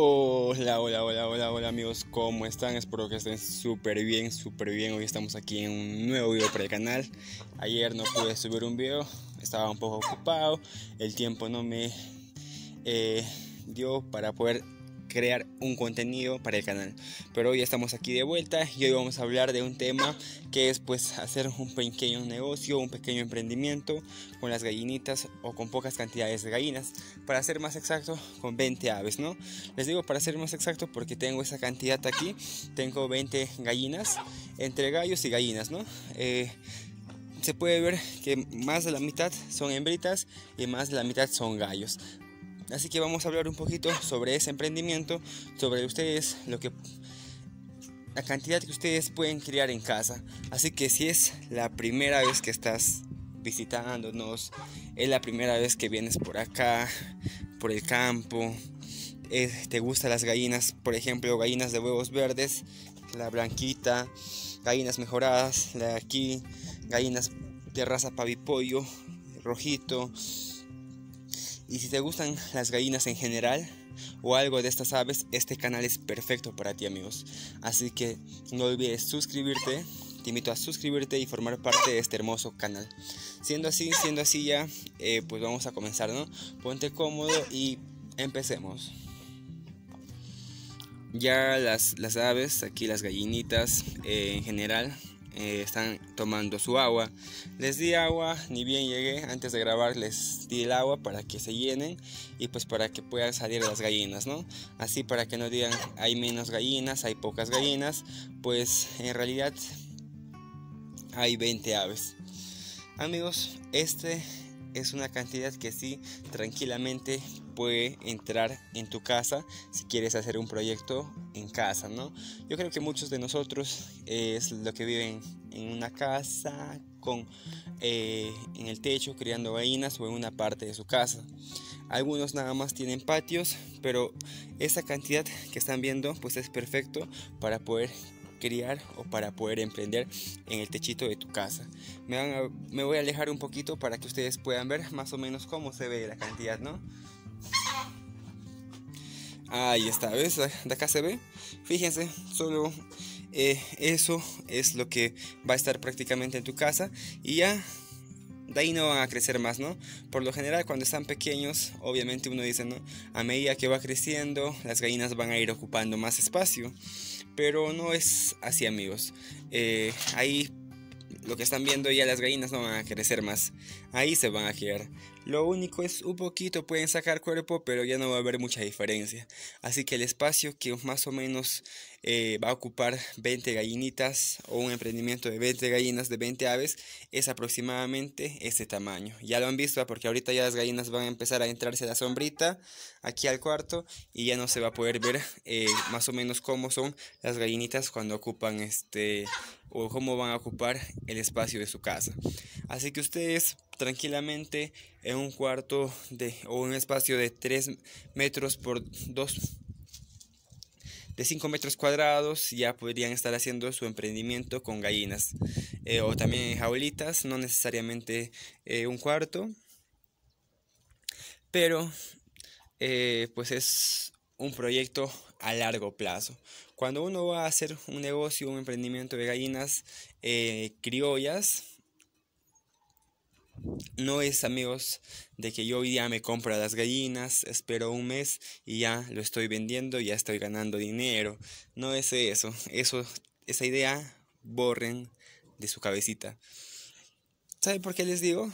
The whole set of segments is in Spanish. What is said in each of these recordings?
Hola, hola, hola, hola, hola amigos, ¿cómo están? Espero que estén súper bien, súper bien. Hoy estamos aquí en un nuevo video para el canal. Ayer no pude subir un video, estaba un poco ocupado, el tiempo no me eh, dio para poder crear un contenido para el canal. Pero hoy estamos aquí de vuelta y hoy vamos a hablar de un tema que es pues hacer un pequeño negocio, un pequeño emprendimiento con las gallinitas o con pocas cantidades de gallinas. Para ser más exacto, con 20 aves, ¿no? Les digo para ser más exacto porque tengo esa cantidad aquí. Tengo 20 gallinas entre gallos y gallinas, ¿no? Eh, se puede ver que más de la mitad son hembritas y más de la mitad son gallos. Así que vamos a hablar un poquito sobre ese emprendimiento, sobre ustedes, lo que la cantidad que ustedes pueden criar en casa. Así que si es la primera vez que estás visitándonos, es la primera vez que vienes por acá, por el campo, te gustan las gallinas, por ejemplo, gallinas de huevos verdes, la blanquita, gallinas mejoradas, la de aquí, gallinas de raza pavipollo, rojito, y si te gustan las gallinas en general o algo de estas aves, este canal es perfecto para ti amigos. Así que no olvides suscribirte, te invito a suscribirte y formar parte de este hermoso canal. Siendo así, siendo así ya, eh, pues vamos a comenzar, ¿no? Ponte cómodo y empecemos. Ya las, las aves, aquí las gallinitas eh, en general, eh, están tomando su agua. Les di agua, ni bien llegué, antes de grabar les di el agua para que se llenen y pues para que puedan salir las gallinas, ¿no? Así para que no digan hay menos gallinas, hay pocas gallinas, pues en realidad hay 20 aves. Amigos, este es una cantidad que sí tranquilamente puede entrar en tu casa si quieres hacer un proyecto en casa, ¿no? Yo creo que muchos de nosotros es lo que viven en una casa con eh, en el techo criando gallinas o en una parte de su casa. Algunos nada más tienen patios, pero esa cantidad que están viendo pues es perfecto para poder criar o para poder emprender en el techito de tu casa. Me, voy a alejar un poquito para que ustedes puedan ver más o menos cómo se ve la cantidad, ¿no? Ahí está, ¿ves? De acá se ve. Fíjense, solo eh, eso es lo que va a estar prácticamente en tu casa y ya de ahí no van a crecer más, ¿no? Por lo general cuando están pequeños, obviamente uno dice, ¿no? A medida que va creciendo, las gallinas van a ir ocupando más espacio pero no es así amigos. Eh, ahí lo que están viendo ya las gallinas no van a crecer más. Ahí se van a quedar. Lo único es un poquito pueden sacar cuerpo, pero ya no va a haber mucha diferencia. Así que el espacio que más o menos eh, va a ocupar 20 gallinitas o un emprendimiento de 20 gallinas de 20 aves es aproximadamente ese tamaño. Ya lo han visto porque ahorita ya las gallinas van a empezar a entrarse a la sombrita aquí al cuarto y ya no se va a poder ver eh, más o menos cómo son las gallinitas cuando ocupan este o cómo van a ocupar el espacio de su casa. Así que ustedes tranquilamente en un cuarto de, o un espacio de 3 metros por 2 de 5 metros cuadrados ya podrían estar haciendo su emprendimiento con gallinas eh, o también jaulitas, no necesariamente eh, un cuarto, pero eh, pues es un proyecto a largo plazo. Cuando uno va a hacer un negocio, un emprendimiento de gallinas criollas, no es amigos de que yo hoy día me compro las gallinas, espero un mes y ya lo estoy vendiendo, ya estoy ganando dinero. No es eso, eso esa idea borren de su cabecita. ¿Saben por qué les digo?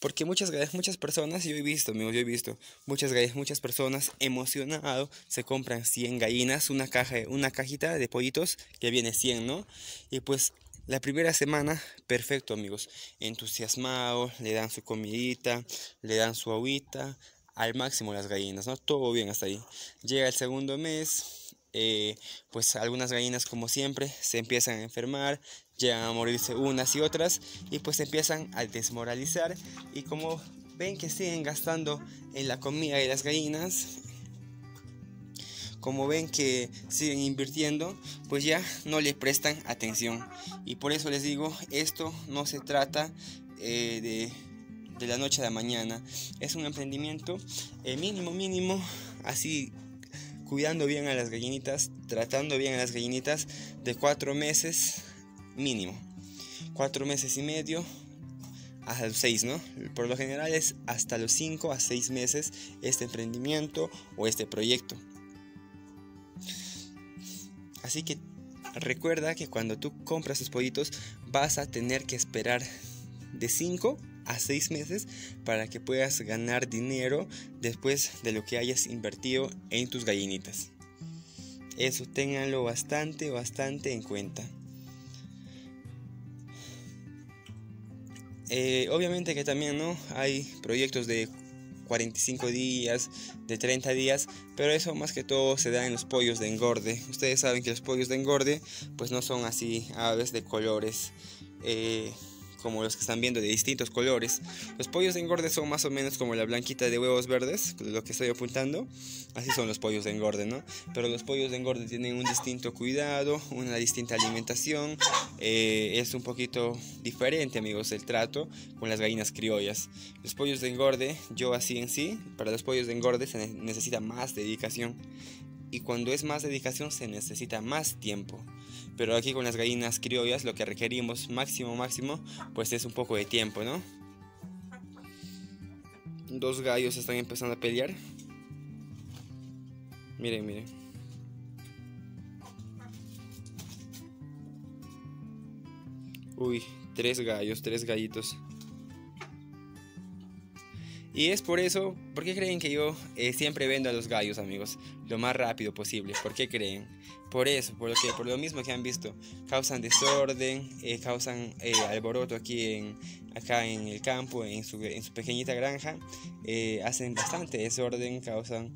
Porque muchas, muchas personas, yo he visto, amigos, yo he visto, muchas, muchas personas emocionados se compran 100 gallinas, una, caja, una cajita de pollitos que viene 100, ¿no? Y pues la primera semana, perfecto, amigos, entusiasmado, le dan su comidita, le dan su agüita, al máximo las gallinas, ¿no? Todo bien hasta ahí. Llega el segundo mes, eh, pues algunas gallinas como siempre se empiezan a enfermar, llegan a morirse unas y otras y pues empiezan a desmoralizar y como ven que siguen gastando en la comida de las gallinas como ven que siguen invirtiendo, pues ya no le prestan atención. Y por eso les digo, esto no se trata eh, de, la noche a la mañana. Es un emprendimiento eh, mínimo, mínimo, así cuidando bien a las gallinitas, tratando bien a las gallinitas de cuatro meses mínimo. Cuatro meses y medio hasta los seis, ¿no? Por lo general es hasta los cinco a seis meses este emprendimiento o este proyecto. Así que recuerda que cuando tú compras tus pollitos vas a tener que esperar de 5 a 6 meses para que puedas ganar dinero después de lo que hayas invertido en tus gallinitas. Eso ténganlo bastante, bastante en cuenta. Eh, obviamente que también no hay proyectos de 45 días, de 30 días, pero eso más que todo se da en los pollos de engorde. Ustedes saben que los pollos de engorde pues no son así aves de colores. Eh, como los que están viendo de distintos colores. Los pollos de engorde son más o menos como la blanquita de huevos verdes, lo que estoy apuntando. Así son los pollos de engorde, ¿no? Pero los pollos de engorde tienen un distinto cuidado, una distinta alimentación. Eh, es un poquito diferente, amigos, el trato con las gallinas criollas. Los pollos de engorde, yo así en sí, para los pollos de engorde se necesita más dedicación. Y cuando es más dedicación se necesita más tiempo. Pero aquí con las gallinas criollas lo que requerimos máximo, máximo, pues es un poco de tiempo, ¿no? Dos gallos están empezando a pelear. Miren, miren. Uy, tres gallos, tres gallitos. Y es por eso, ¿por qué creen que yo eh, siempre vendo a los gallos, amigos? Lo más rápido posible. ¿Por qué creen? Por eso, por lo, que, por lo mismo que han visto. Causan desorden, eh, causan eh, alboroto aquí en, acá en el campo, en su, en su pequeñita granja. hacen bastante desorden, causan,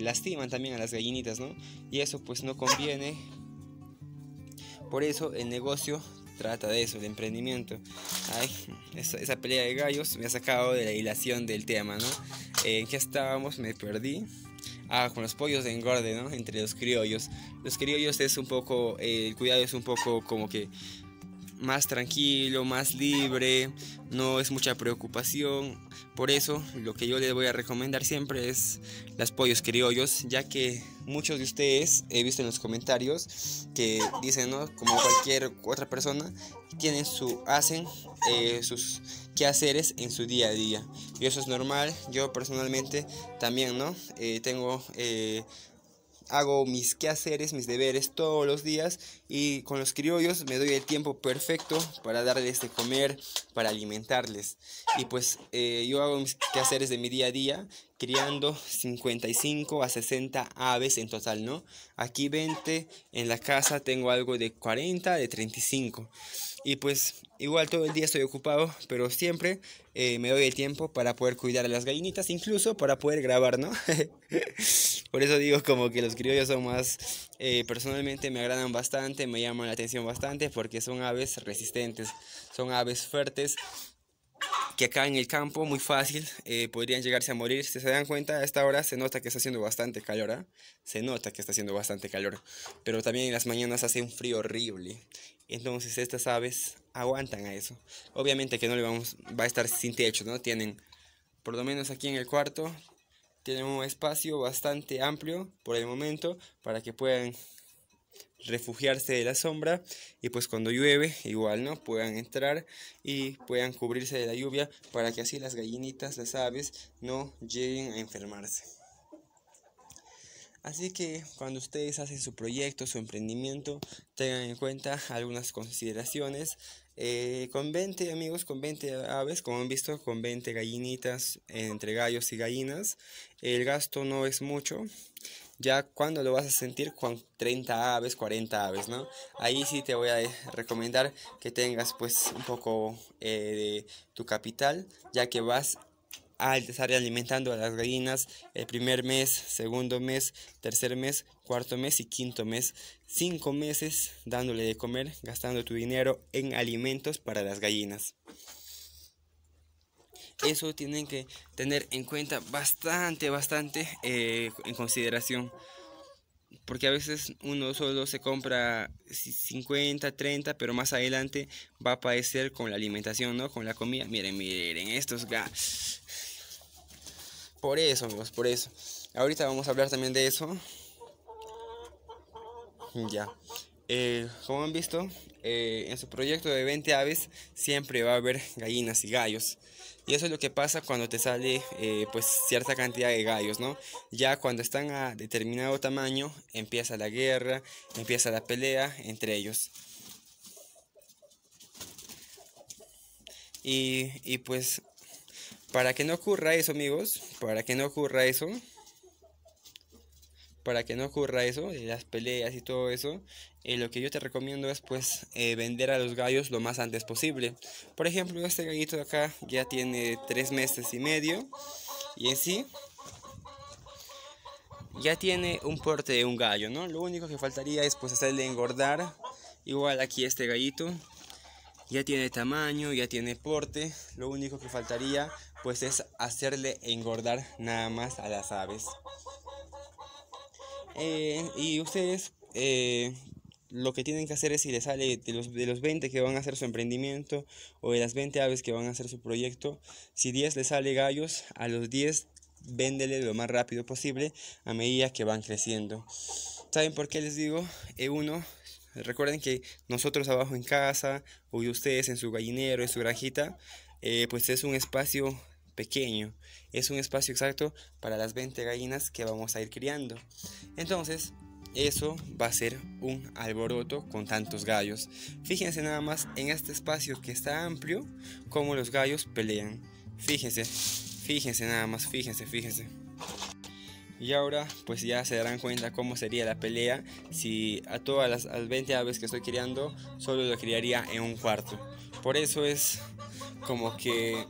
lastiman también a las gallinitas, ¿no? Y eso pues no conviene. Por eso el negocio trata de eso, de emprendimiento. Ay, esa, pelea de gallos me ha sacado de la hilación del tema, ¿no? ¿En qué estábamos? Me perdí. Ah, con los pollos de engorde, ¿no? Entre los criollos. Los criollos es un poco, eh, el cuidado es un poco como que más tranquilo, más libre, no es mucha preocupación. Por eso lo que yo les voy a recomendar siempre es las pollos criollos, ya que muchos de ustedes he visto en los comentarios que dicen, ¿no? Como cualquier otra persona, tienen su, hacen eh, sus quehaceres en su día a día. Y eso es normal. Yo personalmente también, ¿no? Eh, tengo eh, hago mis quehaceres, mis deberes todos los días y con los criollos me doy el tiempo perfecto para darles de comer, para alimentarles. Y pues eh, yo hago mis quehaceres de mi día a día criando 55 a 60 aves en total, ¿no? Aquí 20, en la casa tengo algo de 40, de 35. Y pues igual todo el día estoy ocupado, pero siempre eh, me doy el tiempo para poder cuidar a las gallinitas, incluso para poder grabar, ¿no? Por eso digo como que los criollos son más, eh, personalmente me agradan bastante, me llaman la atención bastante porque son aves resistentes, son aves fuertes que acá en el campo muy fácil eh, podrían llegarse a morir. Si se dan cuenta, a esta hora se nota que está haciendo bastante calor, ¿ah? Se nota que está haciendo bastante calor. Pero también en las mañanas hace un frío horrible. Entonces estas aves aguantan a eso. Obviamente que no le vamos, va a estar sin techo, ¿no? Tienen, por lo menos aquí en el cuarto, tienen un espacio bastante amplio por el momento para que puedan refugiarse de la sombra y pues cuando llueve igual no puedan entrar y puedan cubrirse de la lluvia para que así las gallinitas, las aves no lleguen a enfermarse. Así que cuando ustedes hacen su proyecto, su emprendimiento, tengan en cuenta algunas consideraciones. Eh, con 20 amigos, con 20 aves, como han visto, con 20 gallinitas entre gallos y gallinas, el gasto no es mucho ya cuando lo vas a sentir con 30 aves, 40 aves, ¿no? Ahí sí te voy a recomendar que tengas pues un poco eh, de tu capital, ya que vas a estar alimentando a las gallinas el primer mes, segundo mes, tercer mes, cuarto mes y quinto mes. Cinco meses dándole de comer, gastando tu dinero en alimentos para las gallinas. Eso tienen que tener en cuenta bastante, bastante eh, en consideración. Porque a veces uno solo se compra 50, 30, pero más adelante va a padecer con la alimentación, ¿no? Con la comida. Miren, miren, estos gas. Por eso, amigos, por eso. Ahorita vamos a hablar también de eso, Ya. Eh, como han visto, eh, en su proyecto de 20 aves siempre va a haber gallinas y gallos. Y eso es lo que pasa cuando te sale eh, pues cierta cantidad de gallos, ¿no? Ya cuando están a determinado tamaño, empieza la guerra, empieza la pelea entre ellos. Y, y pues para que no ocurra eso, amigos, para que no ocurra eso, para que no ocurra eso, las peleas y todo eso, eh, lo que yo te recomiendo es pues eh, vender a los gallos lo más antes posible. Por ejemplo, este gallito de acá ya tiene tres meses y medio y en sí ya tiene un porte de un gallo, ¿no? Lo único que faltaría es pues hacerle engordar. Igual aquí este gallito ya tiene tamaño, ya tiene porte. Lo único que faltaría pues es hacerle engordar nada más a las aves. Eh, y ustedes eh, lo que tienen que hacer es si les sale de los, de los 20 que van a hacer su emprendimiento o de las 20 aves que van a hacer su proyecto, si 10 les sale gallos, a los 10 véndele lo más rápido posible a medida que van creciendo. ¿Saben por qué les digo? E uno, recuerden que nosotros abajo en casa o ustedes en su gallinero, en su granjita, eh, pues es un espacio pequeño. Es un espacio exacto para las 20 gallinas que vamos a ir criando. Entonces, eso va a ser un alboroto con tantos gallos. Fíjense nada más en este espacio que está amplio, cómo los gallos pelean. Fíjense, fíjense nada más, fíjense, fíjense. Y ahora pues ya se darán cuenta cómo sería la pelea si a todas las, 20 aves que estoy criando solo lo criaría en un cuarto. Por eso es como que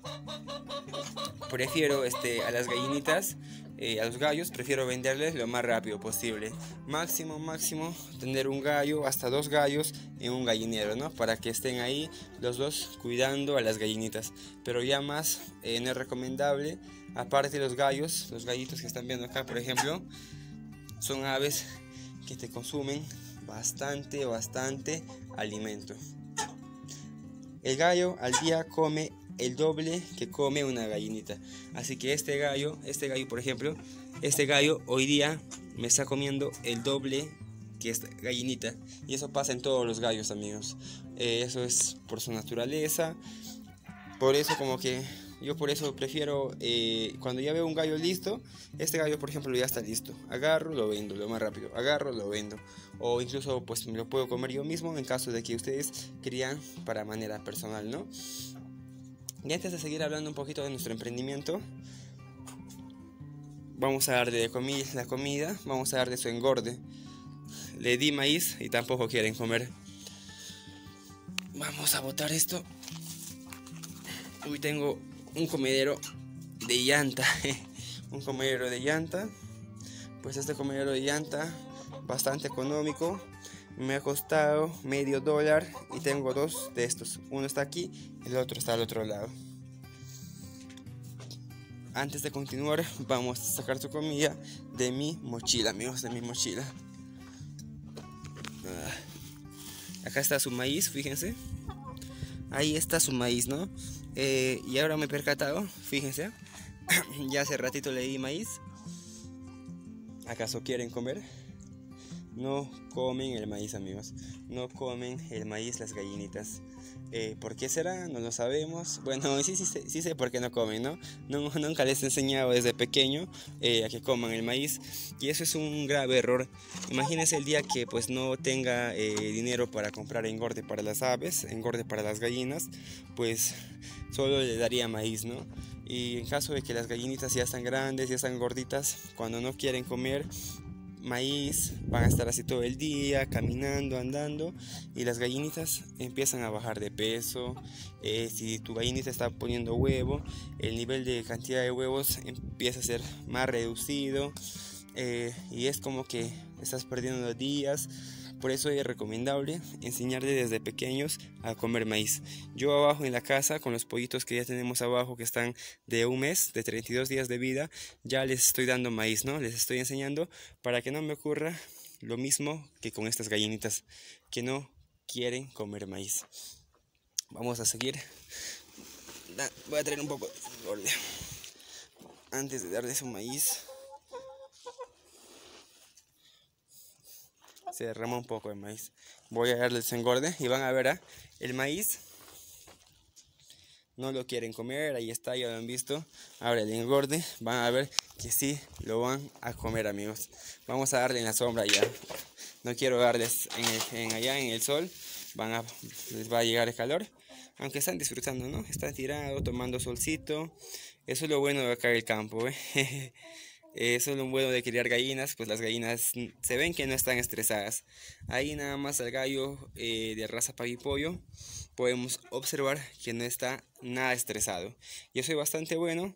prefiero este, a las gallinitas, eh, a los gallos, prefiero venderles lo más rápido posible. Máximo, máximo, tener un gallo, hasta dos gallos en un gallinero, ¿no? Para que estén ahí los dos cuidando a las gallinitas. Pero ya más eh, no es recomendable, aparte los gallos, los gallitos que están viendo acá, por ejemplo, son aves que te consumen bastante, bastante alimento. El gallo al día come el doble que come una gallinita. Así que este gallo, este gallo por ejemplo, este gallo hoy día me está comiendo el doble que esta gallinita. Y eso pasa en todos los gallos amigos. Eh, eso es por su naturaleza. Por eso como que yo por eso prefiero, eh, cuando ya veo un gallo listo, este gallo por ejemplo ya está listo. Agarro, lo vendo, lo más rápido. Agarro, lo vendo. O incluso pues me lo puedo comer yo mismo en caso de que ustedes crían para manera personal, ¿no? Y antes de seguir hablando un poquito de nuestro emprendimiento, vamos a dar de la comida, vamos a dar de su engorde. Le di maíz y tampoco quieren comer. Vamos a botar esto. Hoy tengo un comedero de llanta. un comedero de llanta. Pues este comedero de llanta, bastante económico. Me ha costado medio dólar y tengo dos de estos. Uno está aquí el otro está al otro lado. Antes de continuar, vamos a sacar su comida de mi mochila, amigos, de mi mochila. Ah. Acá está su maíz, fíjense. Ahí está su maíz, ¿no? Eh, y ahora me he percatado, fíjense. ya hace ratito le di maíz. ¿Acaso quieren comer? No comen el maíz, amigos. No comen el maíz las gallinitas. Eh, ¿Por qué será? No lo sabemos. Bueno, sí, sí, sí, sé por qué no comen, ¿no? nunca les he enseñado desde pequeño eh, a que coman el maíz. Y eso es un grave error. Imagínense el día que pues no tenga eh, dinero para comprar engorde para las aves, engorde para las gallinas, pues solo le daría maíz, ¿no? Y en caso de que las gallinitas ya están grandes, ya están gorditas, cuando no quieren comer, maíz, van a estar así todo el día, caminando, andando, y las gallinitas empiezan a bajar de peso. Eh, si tu gallinita está poniendo huevo, el nivel de cantidad de huevos empieza a ser más reducido, eh, y es como que estás perdiendo días por eso es recomendable enseñarle desde pequeños a comer maíz. Yo abajo en la casa, con los pollitos que ya tenemos abajo, que están de un mes, de 32 días de vida, ya les estoy dando maíz, ¿no? Les estoy enseñando para que no me ocurra lo mismo que con estas gallinitas, que no quieren comer maíz. Vamos a seguir. Voy a traer un poco de antes de darles un maíz. Se derrama un poco el maíz. Voy a darles engorde y van a ver ¿ah? el maíz. No lo quieren comer, ahí está, ya lo han visto. Ahora el engorde, van a ver que sí lo van a comer amigos. Vamos a darle en la sombra ya. No quiero darles en, allá en el sol, van a, les va a llegar el calor. Aunque están disfrutando, ¿no? Están tirados, tomando solcito. Eso es lo bueno de acá el campo, ¿eh? Eso es lo bueno de criar gallinas, pues las gallinas se ven que no están estresadas. Ahí nada más al gallo eh, de raza pavipollo podemos observar que no está nada estresado. Y eso es bastante bueno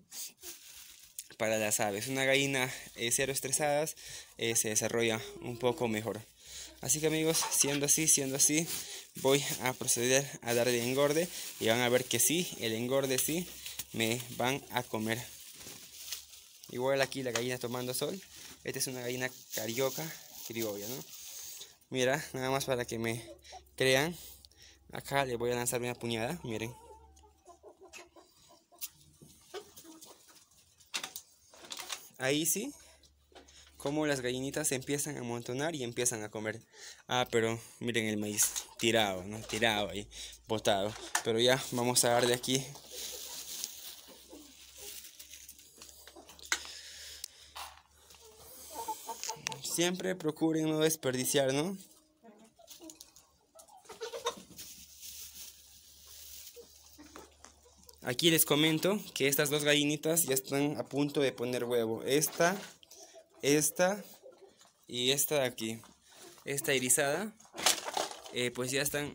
para las aves. Una gallina eh, cero estresadas eh, se desarrolla un poco mejor. Así que amigos, siendo así, siendo así, voy a proceder a darle engorde y van a ver que sí, el engorde sí, me van a comer Igual aquí la gallina tomando sol. Esta es una gallina carioca criolla, ¿no? Mira, nada más para que me crean. Acá le voy a lanzar una puñada, miren. Ahí sí, como las gallinitas se empiezan a amontonar y empiezan a comer. Ah, pero miren el maíz tirado, ¿no? Tirado ahí, botado. Pero ya vamos a darle aquí Siempre procuren no desperdiciar, ¿no? Aquí les comento que estas dos gallinitas ya están a punto de poner huevo. Esta, esta y esta de aquí. Esta irisada, eh, pues ya están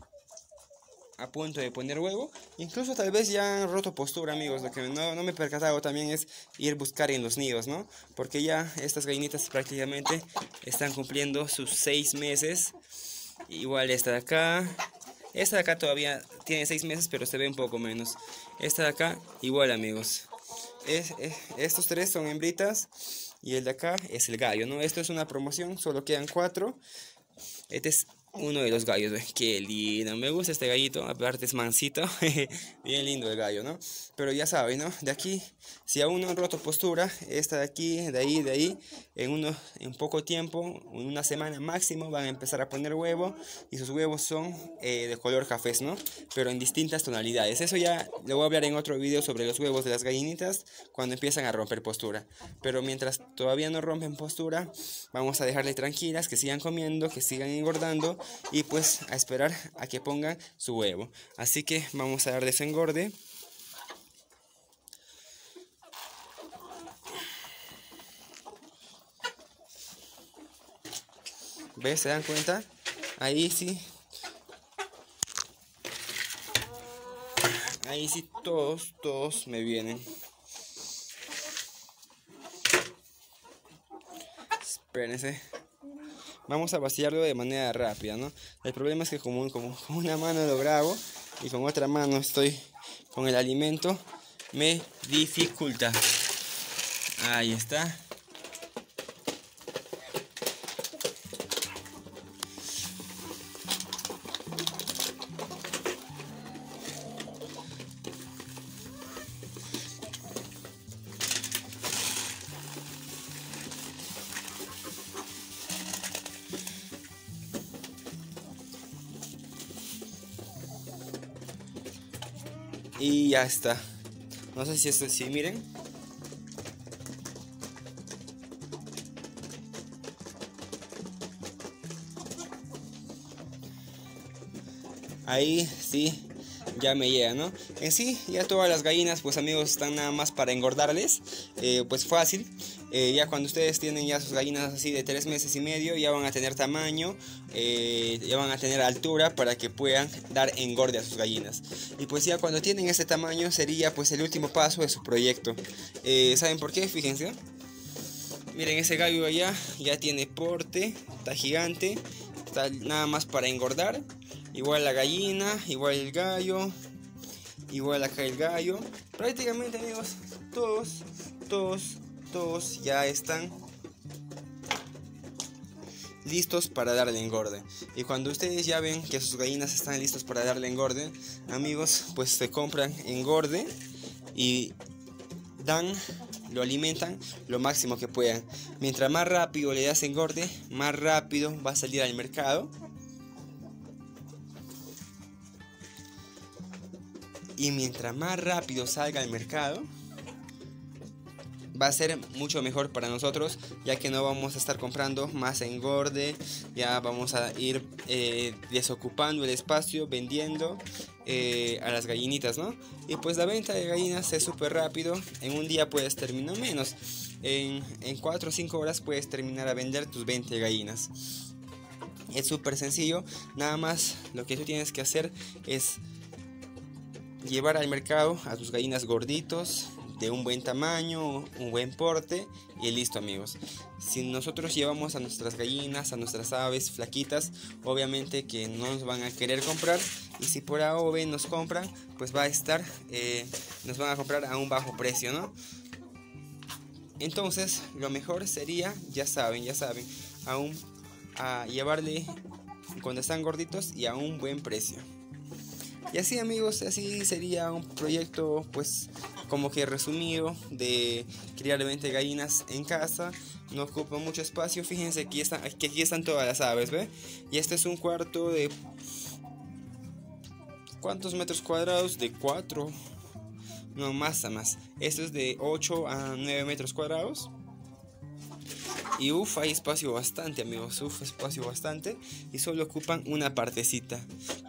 a punto de poner huevo. Incluso tal vez ya han roto postura, amigos. Lo que no, me he percatado también es ir buscar en los nidos, ¿no? Porque ya estas gallinitas prácticamente están cumpliendo sus seis meses. Igual esta de acá. Esta de acá todavía tiene seis meses, pero se ve un poco menos. Esta de acá, igual, amigos. Es, estos tres son hembritas y el de acá es el gallo, ¿no? Esto es una promoción, solo quedan cuatro. Este es uno de los gallos, qué lindo, me gusta este gallito, aparte es mansito, bien lindo el gallo, ¿no? Pero ya saben, ¿no? De aquí, si aún no han roto postura, esta de aquí, de ahí, de ahí, en, uno, en poco tiempo, en una semana máximo, van a empezar a poner huevo y sus huevos son eh, de color cafés, ¿no? Pero en distintas tonalidades. Eso ya le voy a hablar en otro video sobre los huevos de las gallinitas cuando empiezan a romper postura. Pero mientras todavía no rompen postura, vamos a dejarle tranquilas, que sigan comiendo, que sigan engordando y pues a esperar a que pongan su huevo. Así que vamos a dar desengorde. ¿Ves? ¿Se dan cuenta? Ahí sí. Ahí sí todos, todos me vienen. Espérense vamos a vaciarlo de manera rápida, ¿no? El problema es que como, con una mano lo grabo y con otra mano estoy con el alimento, me dificulta. Ahí está. Y ya está. No sé si esto sí, miren. Ahí sí, ya me llega, ¿no? En sí, ya todas las gallinas, pues amigos, están nada más para engordarles. Eh, pues fácil. Eh, ya cuando ustedes tienen ya sus gallinas así de tres meses y medio, ya van a tener tamaño, eh, ya van a tener altura para que puedan dar engorde a sus gallinas. Y pues ya cuando tienen ese tamaño sería pues el último paso de su proyecto. Eh, ¿Saben por qué? Fíjense. Miren ese gallo allá ya tiene porte, está gigante, está nada más para engordar. Igual la gallina, igual el gallo, igual acá el gallo. Prácticamente amigos, todos, todos todos ya están listos para darle engorde. Y cuando ustedes ya ven que sus gallinas están listos para darle engorde, amigos, pues se compran engorde y dan lo alimentan lo máximo que puedan. Mientras más rápido le das engorde, más rápido va a salir al mercado. Y mientras más rápido salga al mercado, va a ser mucho mejor para nosotros ya que no vamos a estar comprando más engorde ya vamos a ir eh, desocupando el espacio vendiendo eh, a las gallinitas no y pues la venta de gallinas es súper rápido en un día puedes terminar menos en, en 4 o 5 horas puedes terminar a vender tus 20 gallinas. Es súper sencillo nada más lo que tú tienes que hacer es llevar al mercado a tus gallinas gorditos de un buen tamaño, un buen porte y listo amigos. Si nosotros llevamos a nuestras gallinas, a nuestras aves flaquitas, obviamente que no nos van a querer comprar y si por A nos compran, pues va a estar, eh, nos van a comprar a un bajo precio, ¿no? Entonces lo mejor sería, ya saben, ya saben, aún a llevarle cuando están gorditos y a un buen precio. Y así amigos, así sería un proyecto pues como que resumido de criar 20 gallinas en casa. No ocupa mucho espacio, fíjense que, están, aquí están todas las aves, ¿ve? Y este es un cuarto de... ¿Cuántos metros cuadrados? De 4. No, más a más. Esto es de 8 a 9 metros cuadrados. Y uff, hay espacio bastante, amigos. Uff, espacio bastante. Y solo ocupan una partecita.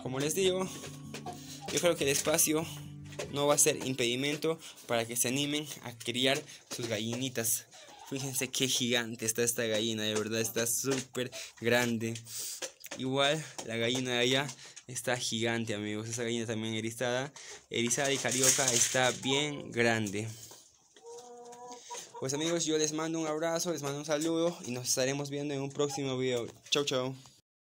Como les digo, yo creo que el espacio no va a ser impedimento para que se animen a criar sus gallinitas. Fíjense qué gigante está esta gallina, de verdad está súper grande. Igual la gallina de allá está gigante, amigos. Esa gallina también erizada, erizada y carioca está bien grande. Pues amigos, yo les mando un abrazo, les mando un saludo y nos estaremos viendo en un próximo video. Chau, chau.